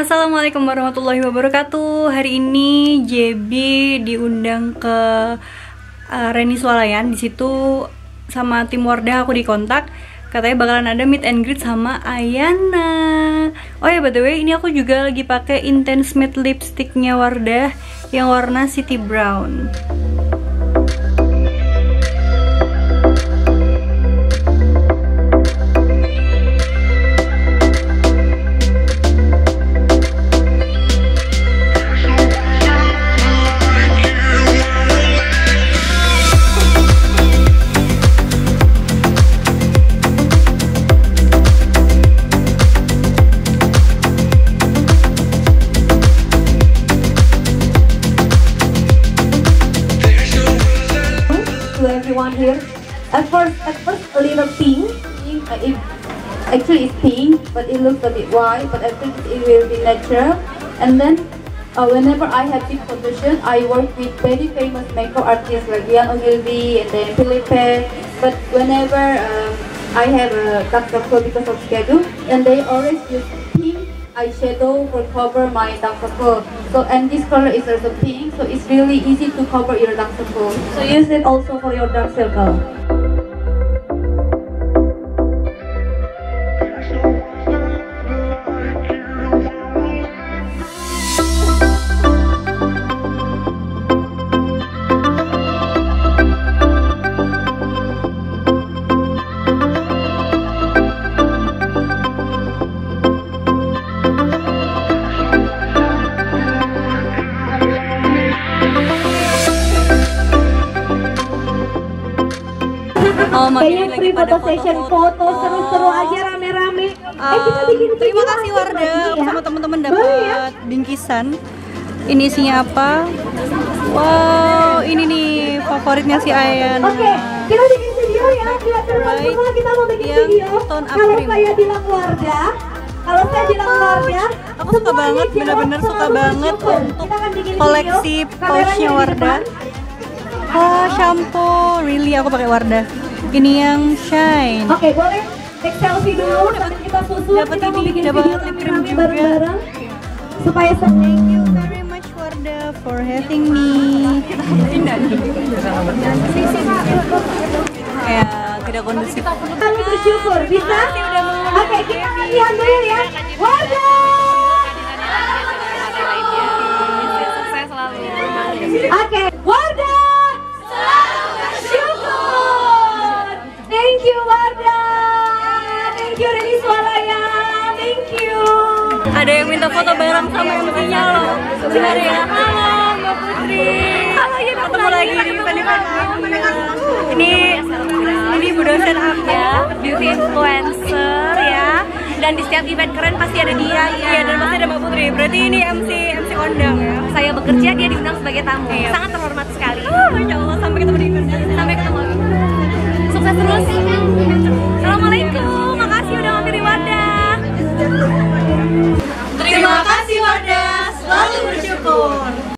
Assalamualaikum warahmatullahi wabarakatuh. Hari ini JB diundang ke uh, Reni Swalayan. Di situ sama tim Wardah aku dikontak. Katanya bakalan ada meet and greet sama Ayana. Oh ya by the way, ini aku juga lagi pakai Intense Matte lipsticknya Wardah yang warna City Brown. Everyone here. At first, at first a little pink. It, actually, it's pink, but it looks a bit white. But I think it will be natural. And then, uh, whenever I have big shoot, I work with very famous makeup artists like Lian Ogilvy and then Philippe. But whenever um, I have a circle because of schedule, and they always use pink eyeshadow for cover my dark circle. So and this color is also pink, so it's really easy to cover your dark circle. So use it also for your dark circle. Kayaknya free photo session foto seru-seru aja rame-rame. Um, eh kita bikin terima kasih lagi aku ya. sama teman-teman ya? dapat bingkisan ini isinya apa wow ini nih favoritnya si Ayan Oke, kita bikin video ya. Right. semua kita mau bikin Yang video. Kalau saya bilang Wardah, kalau saya bilang Wardah, aku suka banget, bener-bener suka banget untuk koleksi pouchnya Wardah. oh shampoo really aku pakai Wardah ini yang shine Oke, boleh take selfie dulu sambil kita susun. dapat kita ini, bikin dapat video rame-rame bareng-bareng supaya thank you very much Wardah for having me ya tidak kondusif Selalu bersyukur, bisa? Oke, kita latihan dulu ya. Wardah! ada yang minta foto bareng sama MC-nya loh benar ya. Halo Mbak Putri. Halo ya ketemu lagi di ini ini Bu dosen ya, beauty influencer ya. Dan di setiap event keren pasti ada dia iya, iya. dan pasti ada Mbak Putri. Berarti ini MC MC kondang ya? Saya bekerja dia diundang sebagai tamu. Iya. Sangat terhormat sekali. Oh, Masya Allah. Sampai ketemu di event. Sampai ketemu. Lagi sukses terus.